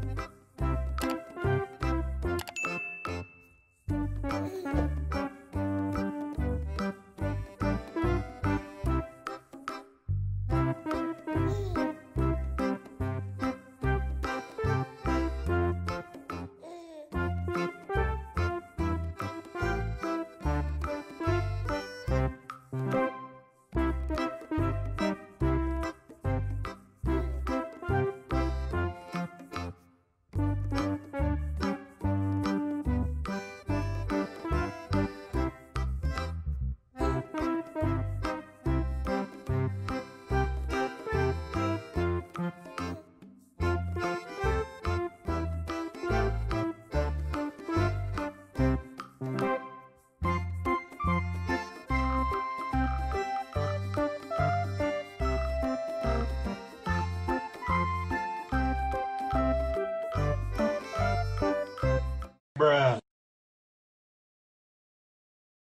you